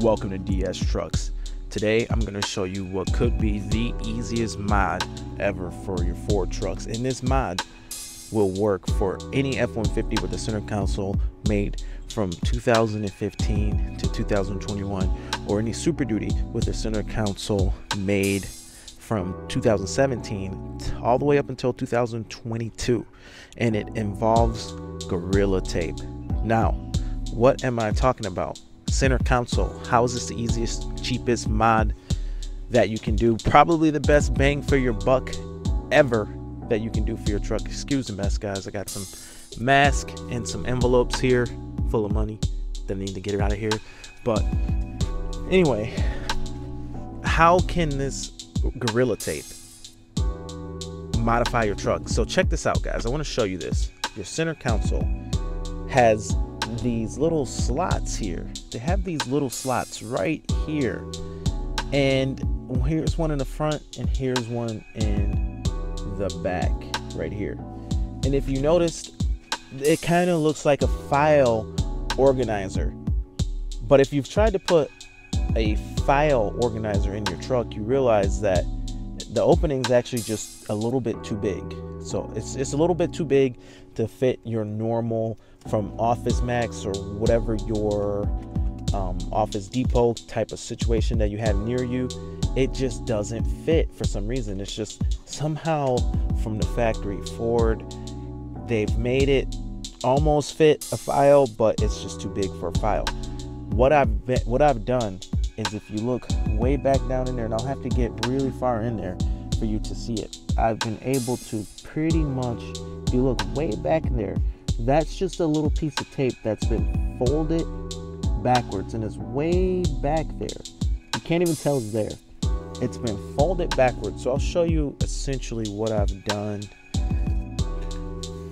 welcome to DS Trucks. Today I'm going to show you what could be the easiest mod ever for your Ford trucks. And this mod will work for any F-150 with a center console made from 2015 to 2021 or any Super Duty with a center console made from 2017 all the way up until 2022 and it involves Gorilla Tape. Now, what am I talking about? Center console. How is this the easiest, cheapest mod that you can do? Probably the best bang for your buck ever that you can do for your truck. Excuse the mess, guys. I got some mask and some envelopes here full of money that I need to get it out of here. But anyway, how can this Gorilla Tape modify your truck? So check this out, guys. I want to show you this. Your center console has these little slots here. They have these little slots right here. And here's one in the front and here's one in the back right here. And if you noticed, it kind of looks like a file organizer. But if you've tried to put a file organizer in your truck, you realize that the opening is actually just a little bit too big. So it's, it's a little bit too big to fit your normal from Office Max or whatever your um, Office Depot type of situation that you have near you. It just doesn't fit for some reason. It's just somehow from the factory Ford, they've made it almost fit a file, but it's just too big for a file. What I've been, what I've done is if you look way back down in there, and I'll have to get really far in there for you to see it. I've been able to pretty much, if you look way back there, that's just a little piece of tape that's been folded backwards and it's way back there. You can't even tell it's there. It's been folded backwards. So I'll show you essentially what I've done.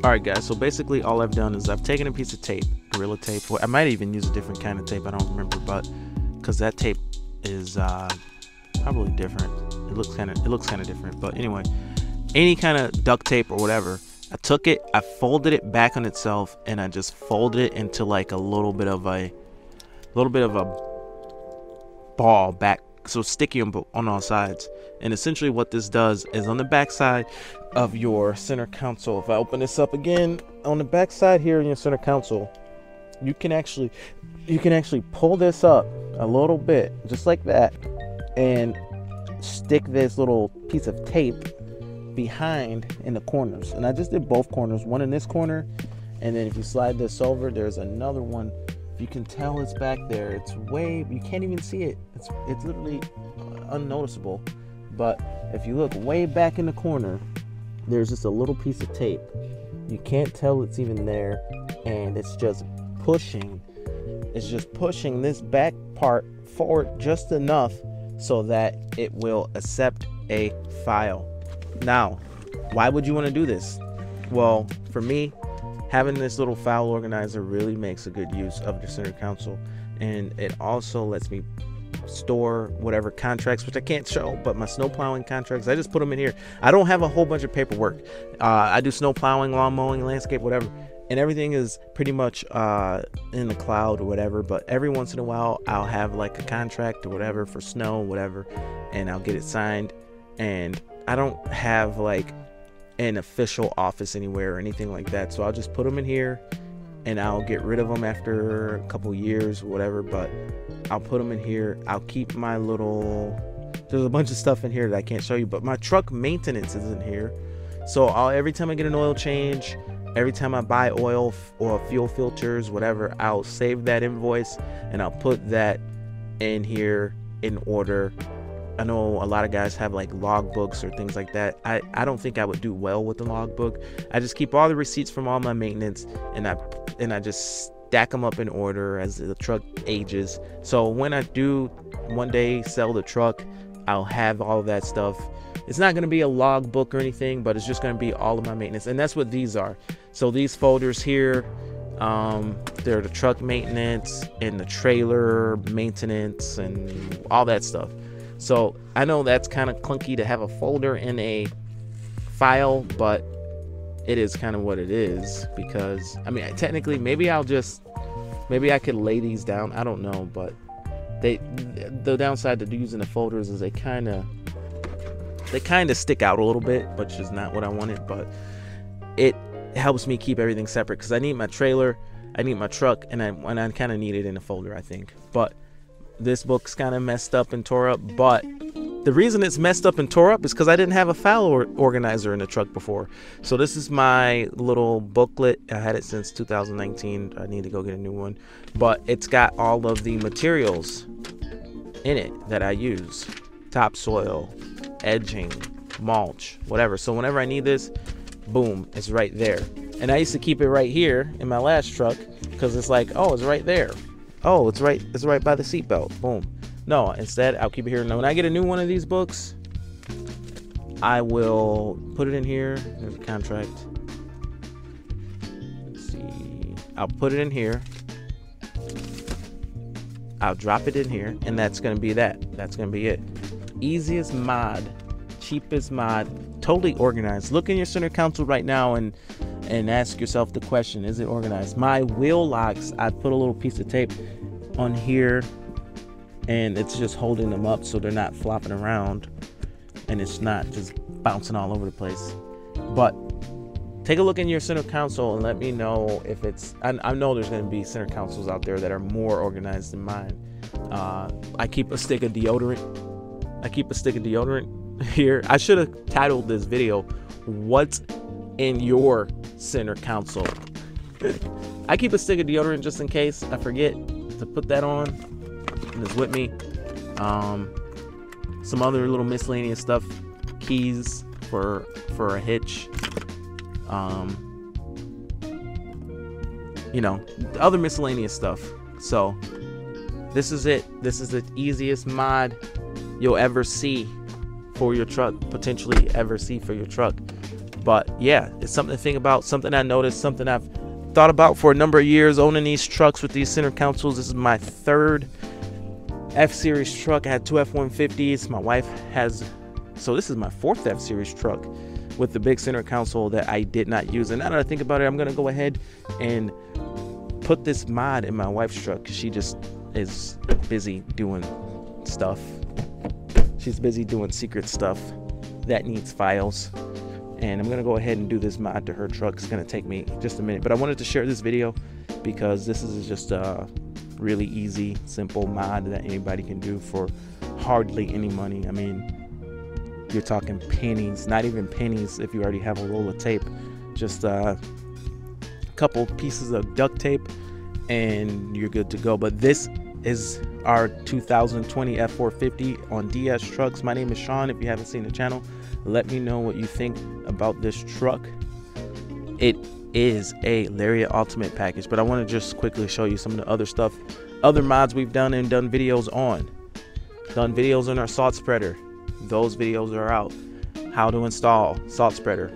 All right, guys. So basically, all I've done is I've taken a piece of tape, Gorilla Tape. I might even use a different kind of tape. I don't remember, but because that tape is uh, probably different. It looks kind of it looks kind of different. But anyway, any kind of duct tape or whatever. I took it, I folded it back on itself, and I just folded it into like a little bit of a little bit of a ball back so sticky on, all sides and essentially what this does is on the back side of your center console if i open this up again on the back side here in your center console you can actually you can actually pull this up a little bit just like that and stick this little piece of tape behind in the corners. And i just did both corners one in this corner and then if you slide this over there's another one. You can tell it's back there it's way you can't even see it. It's it's literally unnoticeable. But if you look way back in the corner there's just a little piece of tape. You can't tell it's even there and it's just pushing it's just pushing this back part forward just enough so that it will accept a file now why would you want to do this? Well for me having this little file organizer really makes a good use of the center console and it also lets me store whatever contracts which i can't show but my snow plowing contracts i just put them in here. I don't have a whole bunch of paperwork. Uh, i do snow plowing lawn mowing landscape whatever and everything is pretty much uh, in the cloud or whatever but every once in a while i'll have like a contract or whatever for snow whatever and i'll get it signed and i don't have like an official office anywhere or anything like that. So I'll just put them in here and I'll get rid of them after a couple years, whatever. But I'll put them in here. I'll keep my little. There's a bunch of stuff in here that I can't show you, but my truck maintenance is in here. So I'll every time I get an oil change, every time I buy oil or fuel filters, whatever, I'll save that invoice and I'll put that in here in order I know a lot of guys have like logbooks or things like that. I, I don't think I would do well with the logbook. I just keep all the receipts from all my maintenance and I and I just stack them up in order as the truck ages. So when I do one day sell the truck, I'll have all that stuff. It's not going to be a logbook or anything, but it's just going to be all of my maintenance. And that's what these are. So these folders here, um, they're the truck maintenance and the trailer maintenance and all that stuff. So I know that's kind of clunky to have a folder in a file, but it is kind of what it is because I mean, technically, maybe I'll just maybe I could lay these down. I don't know, but they the downside to using the folders is they kind of they kind of stick out a little bit, which is not what I wanted, but it helps me keep everything separate because I need my trailer, I need my truck, and I and I kind of need it in a folder, I think. But this book's kind of messed up and tore up, but the reason it's messed up and tore up is because I didn't have a file or organizer in the truck before. So this is my little booklet. I had it since 2019. I need to go get a new one. But it's got all of the materials in it that I use. Topsoil, edging, mulch, whatever. So whenever I need this, boom, it's right there. And I used to keep it right here in my last truck because it's like, oh, it's right there. Oh, it's right, it's right by the seatbelt. Boom. No, instead, I'll keep it here. Now, when I get a new one of these books, I will put it in here. There's a contract. Let's see. I'll put it in here. I'll drop it in here, and that's gonna be that. That's gonna be it. Easiest mod, cheapest mod, totally organized. Look in your center console right now and and ask yourself the question: Is it organized? My wheel locks. I put a little piece of tape on here, and it's just holding them up so they're not flopping around, and it's not just bouncing all over the place. But take a look in your center console and let me know if it's I, I know there's going to be center consoles out there that are more organized than mine uh, i keep a stick of deodorant i keep a stick of deodorant here i should have titled this video what's in your center console i keep a stick of deodorant just in case i forget to put that on and it's with me um, some other little miscellaneous stuff keys for for a hitch um, you know, other miscellaneous stuff. So this is it. This is the easiest mod you'll ever see for your truck, potentially ever see for your truck. But yeah, it's something to think about, something I noticed, something I've thought about for a number of years owning these trucks with these center consoles. This is my third F Series truck. I had two F 150s. My wife has, so this is my fourth F Series truck with the big center console that I did not use. And now that I think about it, I'm gonna go ahead and put this mod in my wife's truck. She just is busy doing stuff. She's busy doing secret stuff that needs files. And I'm gonna go ahead and do this mod to her truck. It's gonna take me just a minute, but I wanted to share this video because this is just a really easy, simple mod that anybody can do for hardly any money. I mean, you're talking pennies, not even pennies if you already have a roll of tape, just a couple pieces of duct tape and you're good to go. But this is our 2020 F450 on DS Trucks. My name is Sean. If you haven't seen the channel, let me know what you think about this truck. It is a Lariat Ultimate package, but I want to just quickly show you some of the other stuff, other mods we've done and done videos on. Done videos on our salt spreader, those videos are out. How to install salt spreader.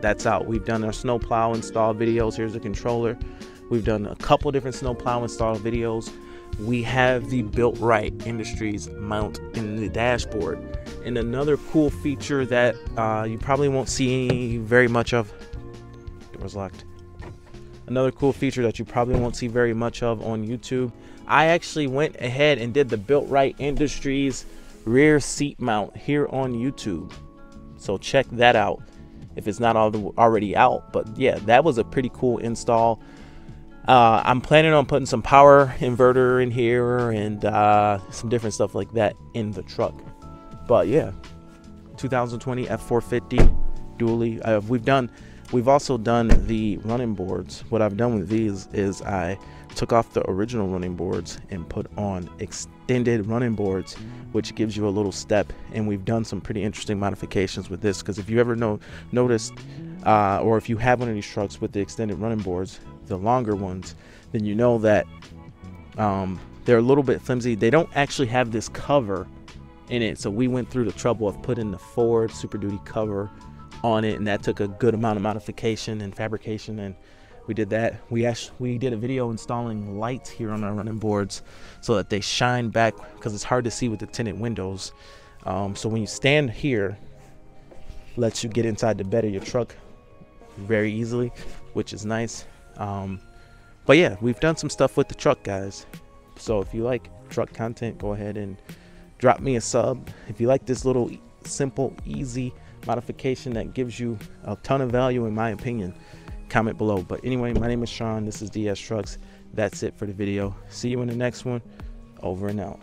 That's out. We've done our snowplow install videos. Here's the controller. We've done a couple different snowplow install videos. We have the Built Right Industries mount in the dashboard. And another cool feature that uh, you probably won't see very much of. Door's locked. Another cool feature that you probably won't see very much of on YouTube. I actually went ahead and did the Built Right Industries rear seat mount here on YouTube. So check that out if it's not already out. But yeah, that was a pretty cool install. Uh, I'm planning on putting some power inverter in here and uh, some different stuff like that in the truck. But yeah, 2020 F450 dually. Uh, we've done, we've also done the running boards. What I've done with these is I took off the original running boards and put on extended running boards which gives you a little step and we've done some pretty interesting modifications with this because if you ever know noticed uh, or if you have one of these trucks with the extended running boards the longer ones then you know that um, they're a little bit flimsy they don't actually have this cover in it so we went through the trouble of putting the Ford Super Duty cover on it and that took a good amount of modification and fabrication and we did that. We actually we did a video installing lights here on our running boards so that they shine back because it's hard to see with the tinted windows. Um, so when you stand here, lets you get inside the bed of your truck very easily, which is nice. Um, but yeah, we've done some stuff with the truck, guys. So if you like truck content, go ahead and drop me a sub. If you like this little simple, easy modification that gives you a ton of value, in my opinion, comment below. But anyway, my name is Sean. This is DS Trucks. That's it for the video. See you in the next one. Over and out.